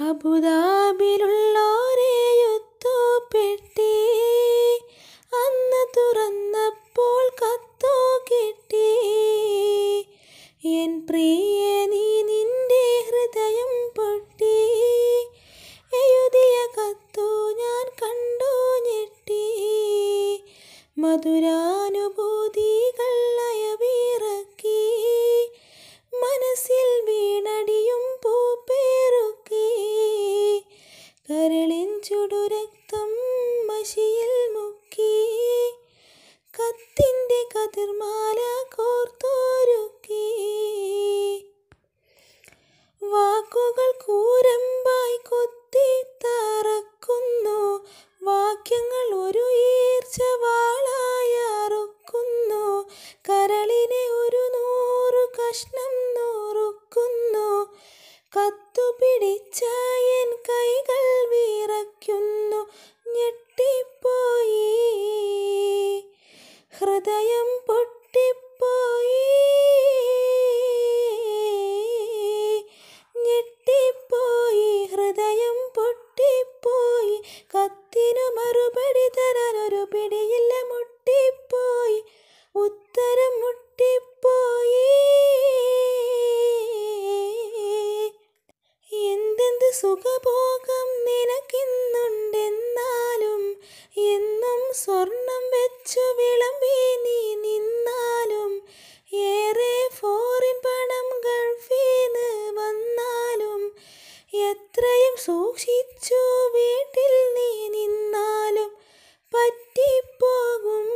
അബുദാബിലുള്ളോരെയൊത്തു പെട്ടി. അന്ന് തുറന്നപ്പോൾ കത്തോ കിട്ടി. എൻ പ്രിയ നീ നിന്റെ ഹൃദയം പൊട്ടി. എഴുതിയ കത്തു ഞാൻ കണ്ടു ഞെട്ടി. മധുരാനുഭൂതികൾ ചുടുരക്തം മഷിയിൽ മുക്കി കത്തിന്റെ കതിർമാല കോർത്തോരുക്കി. വാക്കുകൾ കൂരമ്പായി കൊത്തി തറക്കുന്നു വാക്യങ്ങൾ ഒരു ഈർച്ചവാളായി അറുക്കുന്നു കരളിനെ ഒരു നൂറ് കഷ്ണം നുറുക്കുന്നു കത്തു പിടിച്ച എൻ കൈകൾ ഹൃദയം പൊട്ടിപ്പോയി. ഞെട്ടിപ്പോയി ഹൃദയം പൊട്ടിപ്പോയി. കത്തിനു മറുപടി തരാൻ ഒരു പിടിയില്ല മുട്ടിപ്പോയി. ഉത്തരം മുട്ടിപ്പോയി. എന്തെന്ത് സുഖഭോഗം നിനക്കിന്നുണ്ടെന്നാലും എന്നും സ്വർണം സൂക്ഷിച്ചു വീട്ടിൽ നീ നിന്നാലും പറ്റിപ്പോകും.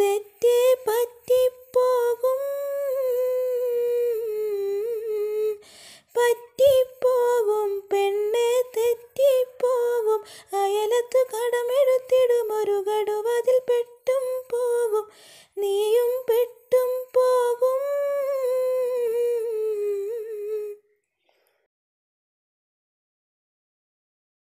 തെറ്റേ പറ്റിപ്പോകും. പറ്റിപ്പോകും. പെണ്ണെ തെറ്റിപ്പോകും. അയലത്ത് കടമെടുത്തിടും. ഒരു കടുവതിൽ